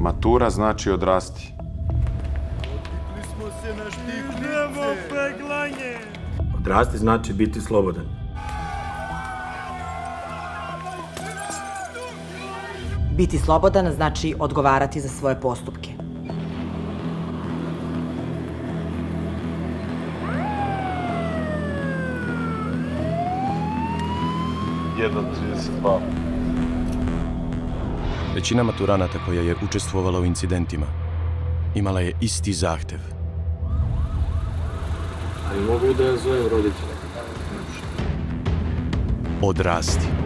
Matura znači odrasti. Odrasti znači biti slobodan. Biti slobodan znači odgovarati za svoje postupke. Većina maturanata koja je učestvovala u incidentima imala je isti zahtev. Ali mogu da zovem roditelja. Odrasti.